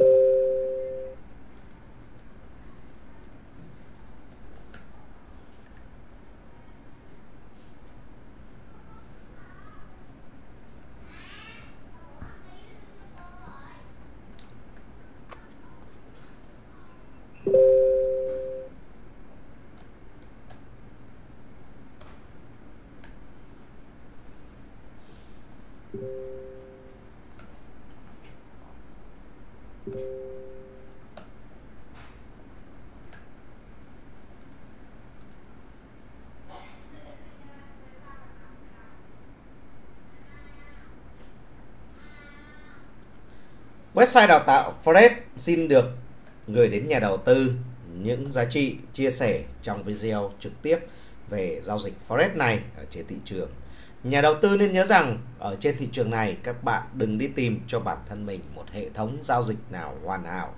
you. Website đào tạo Forex xin được gửi đến nhà đầu tư những giá trị chia sẻ trong video trực tiếp về giao dịch Forex này ở trên thị trường. Nhà đầu tư nên nhớ rằng ở trên thị trường này, các bạn đừng đi tìm cho bản thân mình một hệ thống giao dịch nào hoàn hảo.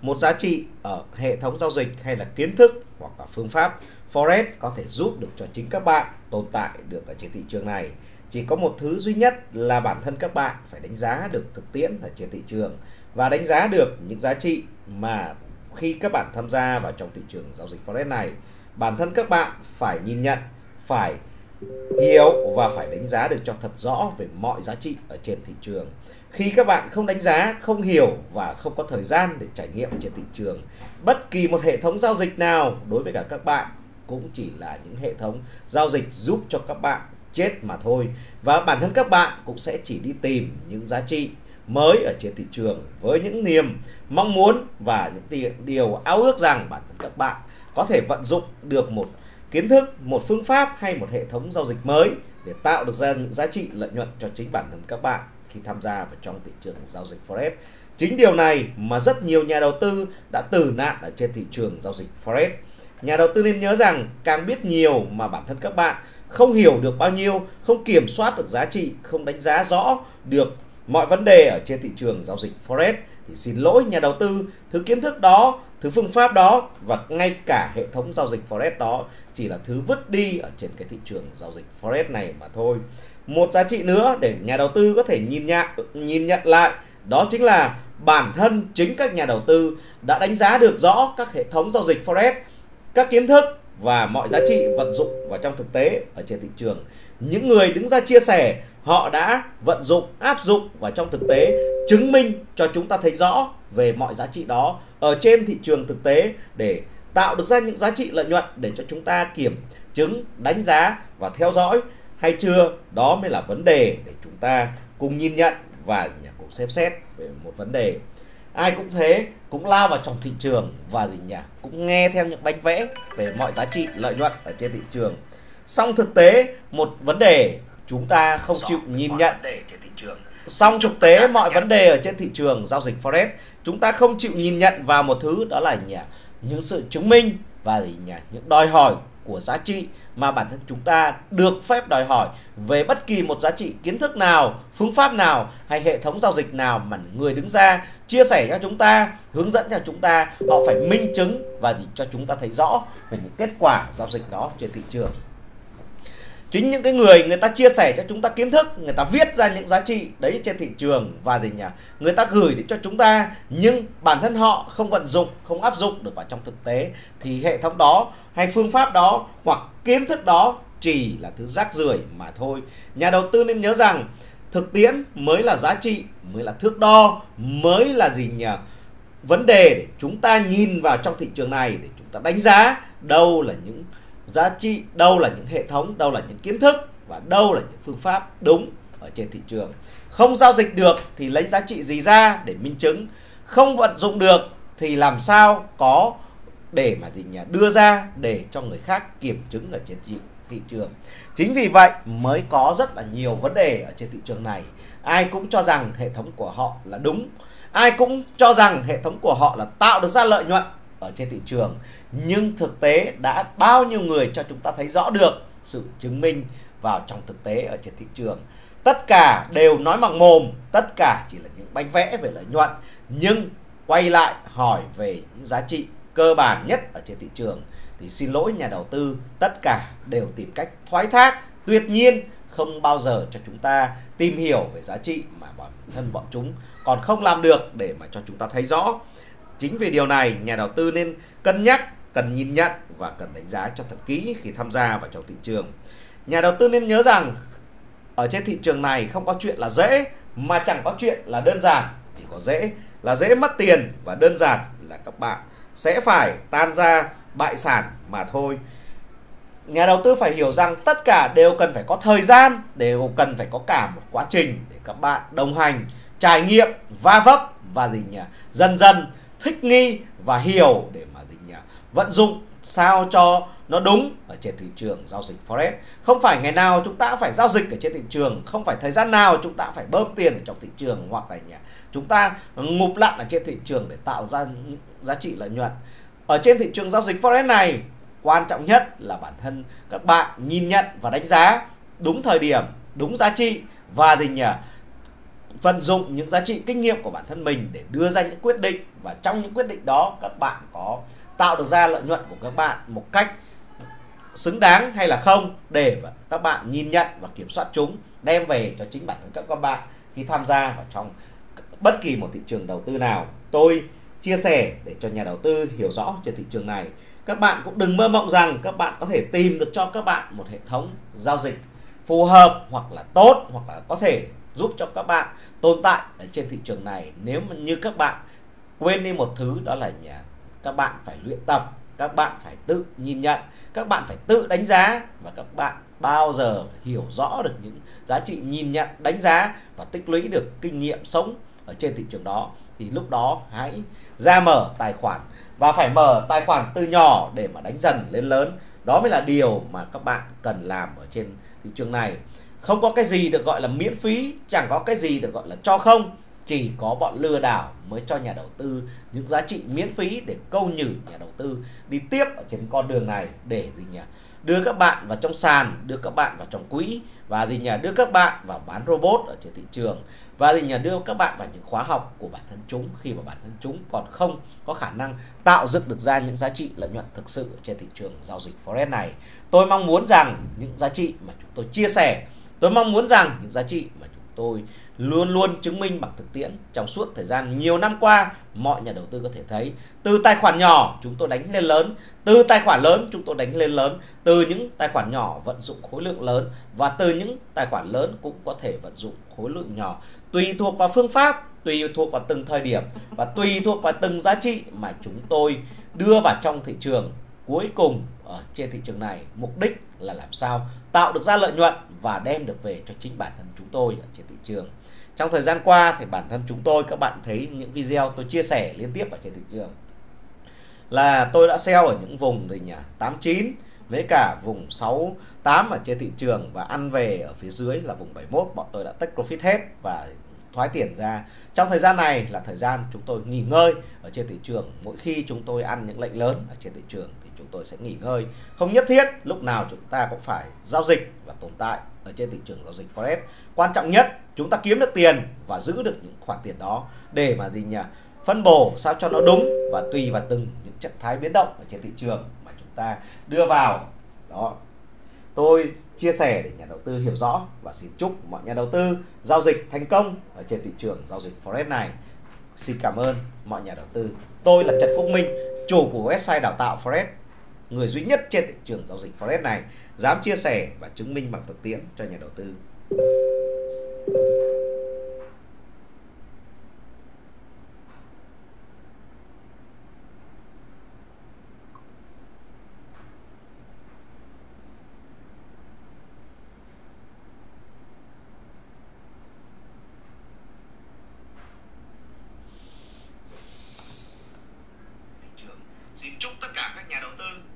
Một giá trị ở hệ thống giao dịch hay là kiến thức hoặc là phương pháp Forex có thể giúp được cho chính các bạn tồn tại được ở trên thị trường này chỉ có một thứ duy nhất là bản thân các bạn phải đánh giá được thực tiễn ở trên thị trường và đánh giá được những giá trị mà khi các bạn tham gia vào trong thị trường giao dịch forex này, bản thân các bạn phải nhìn nhận, phải hiểu và phải đánh giá được cho thật rõ về mọi giá trị ở trên thị trường. Khi các bạn không đánh giá, không hiểu và không có thời gian để trải nghiệm trên thị trường, bất kỳ một hệ thống giao dịch nào đối với cả các bạn cũng chỉ là những hệ thống giao dịch giúp cho các bạn chết mà thôi và bản thân các bạn cũng sẽ chỉ đi tìm những giá trị mới ở trên thị trường với những niềm mong muốn và những điều ao ước rằng bản thân các bạn có thể vận dụng được một kiến thức, một phương pháp hay một hệ thống giao dịch mới để tạo được ra những giá trị lợi nhuận cho chính bản thân các bạn khi tham gia vào trong thị trường giao dịch Forex. Chính điều này mà rất nhiều nhà đầu tư đã tử nạn ở trên thị trường giao dịch Forex. Nhà đầu tư nên nhớ rằng càng biết nhiều mà bản thân các bạn không hiểu được bao nhiêu, không kiểm soát được giá trị, không đánh giá rõ được mọi vấn đề ở trên thị trường giao dịch Forex thì xin lỗi nhà đầu tư, thứ kiến thức đó, thứ phương pháp đó và ngay cả hệ thống giao dịch Forex đó chỉ là thứ vứt đi ở trên cái thị trường giao dịch Forex này mà thôi. Một giá trị nữa để nhà đầu tư có thể nhìn nhận nhìn nhận lại đó chính là bản thân chính các nhà đầu tư đã đánh giá được rõ các hệ thống giao dịch Forex, các kiến thức và mọi giá trị vận dụng vào trong thực tế ở trên thị trường. Những người đứng ra chia sẻ họ đã vận dụng, áp dụng vào trong thực tế, chứng minh cho chúng ta thấy rõ về mọi giá trị đó ở trên thị trường thực tế để tạo được ra những giá trị lợi nhuận để cho chúng ta kiểm chứng, đánh giá và theo dõi. Hay chưa, đó mới là vấn đề để chúng ta cùng nhìn nhận và cùng xem xét về một vấn đề ai cũng thế cũng lao vào trong thị trường và gì nhỉ? Cũng nghe theo những bánh vẽ về mọi giá trị lợi nhuận ở trên thị trường. Song thực tế một vấn đề chúng ta không chịu nhìn nhận. song thực tế mọi vấn đề ở trên thị trường giao dịch forex chúng ta không chịu nhìn nhận vào một thứ đó là nhỉ? Những sự chứng minh và gì nhỉ? Những đòi hỏi của giá trị mà bản thân chúng ta được phép đòi hỏi về bất kỳ một giá trị kiến thức nào, phương pháp nào hay hệ thống giao dịch nào mà người đứng ra chia sẻ cho chúng ta, hướng dẫn cho chúng ta, họ phải minh chứng và cho chúng ta thấy rõ về những kết quả giao dịch đó trên thị trường chính những cái người người ta chia sẻ cho chúng ta kiến thức, người ta viết ra những giá trị đấy trên thị trường và gì nhỉ? Người ta gửi đến cho chúng ta, nhưng bản thân họ không vận dụng, không áp dụng được vào trong thực tế. Thì hệ thống đó hay phương pháp đó hoặc kiến thức đó chỉ là thứ rác rưởi mà thôi. Nhà đầu tư nên nhớ rằng thực tiễn mới là giá trị, mới là thước đo, mới là gì nhỉ? Vấn đề để chúng ta nhìn vào trong thị trường này, để chúng ta đánh giá đâu là những giá trị đâu là những hệ thống đâu là những kiến thức và đâu là những phương pháp đúng ở trên thị trường. Không giao dịch được thì lấy giá trị gì ra để minh chứng? Không vận dụng được thì làm sao có để mà gì nhỉ đưa ra để cho người khác kiểm chứng ở trên thị, thị trường? Chính vì vậy mới có rất là nhiều vấn đề ở trên thị trường này. Ai cũng cho rằng hệ thống của họ là đúng. Ai cũng cho rằng hệ thống của họ là tạo được ra lợi nhuận ở trên thị trường. Nhưng thực tế đã bao nhiêu người cho chúng ta thấy rõ được sự chứng minh vào trong thực tế ở trên thị trường. Tất cả đều nói bằng mồm, tất cả chỉ là những bánh vẽ về lợi nhuận, nhưng quay lại hỏi về những giá trị cơ bản nhất ở trên thị trường thì xin lỗi nhà đầu tư, tất cả đều tìm cách thoái thác. Tuyệt nhiên, không bao giờ cho chúng ta tìm hiểu về giá trị mà bản thân bọn chúng còn không làm được để mà cho chúng ta thấy rõ. Chính vì điều này, nhà đầu tư nên cân nhắc, cần nhìn nhận và cần đánh giá cho thật kỹ khi tham gia vào trong thị trường. Nhà đầu tư nên nhớ rằng ở trên thị trường này không có chuyện là dễ mà chẳng có chuyện là đơn giản, chỉ có dễ là dễ mất tiền và đơn giản là các bạn sẽ phải tan ra bại sản mà thôi. Nhà đầu tư phải hiểu rằng tất cả đều cần phải có thời gian, đều cần phải có cả một quá trình để các bạn đồng hành, trải nghiệm, va vấp và gì nhỉ? Dần dần thích nghi và hiểu để mà gì nhỉ? Vận dụng sao cho nó đúng ở trên thị trường giao dịch forex. Không phải ngày nào chúng ta phải giao dịch ở trên thị trường, không phải thời gian nào chúng ta phải bơm tiền ở trong thị trường hoặc là nhà chúng ta ngụp lặn ở trên thị trường để tạo ra những giá trị lợi nhuận. Ở trên thị trường giao dịch forex này, quan trọng nhất là bản thân các bạn nhìn nhận và đánh giá đúng thời điểm, đúng giá trị và gì nhỉ vận dụng những giá trị kinh nghiệm của bản thân mình để đưa ra những quyết định và trong những quyết định đó, các bạn có tạo được ra lợi nhuận của các bạn một cách xứng đáng hay là không để các bạn nhìn nhận và kiểm soát chúng, đem về cho chính bản thân các bạn khi tham gia vào trong bất kỳ một thị trường đầu tư nào. Tôi chia sẻ để cho nhà đầu tư hiểu rõ trên thị trường này. Các bạn cũng đừng mơ mộng rằng các bạn có thể tìm được cho các bạn một hệ thống giao dịch phù hợp hoặc là tốt hoặc là có thể giúp cho các bạn tồn tại ở trên thị trường này. Nếu mà như các bạn quên đi một thứ, đó là nhà, các bạn phải luyện tập, các bạn phải tự nhìn nhận, các bạn phải tự đánh giá và các bạn bao giờ hiểu rõ được những giá trị nhìn nhận, đánh giá và tích lũy được kinh nghiệm sống ở trên thị trường đó. Thì lúc đó hãy ra mở tài khoản và phải mở tài khoản từ nhỏ để mà đánh dần lên lớn. Đó mới là điều mà các bạn cần làm ở trên thị trường này không có cái gì được gọi là miễn phí, chẳng có cái gì được gọi là cho không. Chỉ có bọn lừa đảo mới cho nhà đầu tư những giá trị miễn phí để câu nhử nhà đầu tư đi tiếp ở trên con đường này để gì nhỉ? Đưa các bạn vào trong sàn, đưa các bạn vào trong quỹ và gì nhỉ? Đưa các bạn vào bán robot ở trên thị trường và gì nhỉ? Đưa các bạn vào những khóa học của bản thân chúng khi mà bản thân chúng còn không có khả năng tạo dựng được ra những giá trị lợi nhuận thực sự trên thị trường giao dịch forex này. Tôi mong muốn rằng những giá trị mà chúng tôi chia sẻ tôi mong muốn rằng những giá trị mà chúng tôi luôn luôn chứng minh bằng thực tiễn trong suốt thời gian nhiều năm qua, mọi nhà đầu tư có thể thấy. Từ tài khoản nhỏ chúng tôi đánh lên lớn, từ tài khoản lớn chúng tôi đánh lên lớn, từ những tài khoản nhỏ vận dụng khối lượng lớn và từ những tài khoản lớn cũng có thể vận dụng khối lượng nhỏ. Tùy thuộc vào phương pháp, tùy thuộc vào từng thời điểm và tùy thuộc vào từng giá trị mà chúng tôi đưa vào trong thị trường cuối cùng ở trên thị trường này, mục đích là làm sao tạo được ra lợi nhuận và đem được về cho chính bản thân chúng tôi ở trên thị trường. Trong thời gian qua thì bản thân chúng tôi, các bạn thấy những video tôi chia sẻ liên tiếp ở trên thị trường là tôi đã sell ở những vùng gì nhỉ? 89 với cả vùng 68 ở trên thị trường và ăn về ở phía dưới là vùng 71 bọn tôi đã take profit hết và thoái tiền ra. Trong thời gian này là thời gian chúng tôi nghỉ ngơi ở trên thị trường. Mỗi khi chúng tôi ăn những lệnh lớn ở trên thị trường thì chúng tôi sẽ nghỉ ngơi. Không nhất thiết lúc nào chúng ta cũng phải giao dịch và tồn tại ở trên thị trường giao dịch forex. Quan trọng nhất, chúng ta kiếm được tiền và giữ được những khoản tiền đó để mà gì nhỉ? Phân bổ sao cho nó đúng và tùy vào từng những trạng thái biến động ở trên thị trường mà chúng ta đưa vào. Đó tôi chia sẻ để nhà đầu tư hiểu rõ và xin chúc mọi nhà đầu tư giao dịch thành công ở trên thị trường giao dịch forex này. Xin cảm ơn mọi nhà đầu tư. Tôi là Trần Phúc Minh, chủ của website đào tạo forex, người duy nhất trên thị trường giao dịch forex này, dám chia sẻ và chứng minh bằng thực tiễn cho nhà đầu tư. Xin chúc tất cả các nhà đầu tư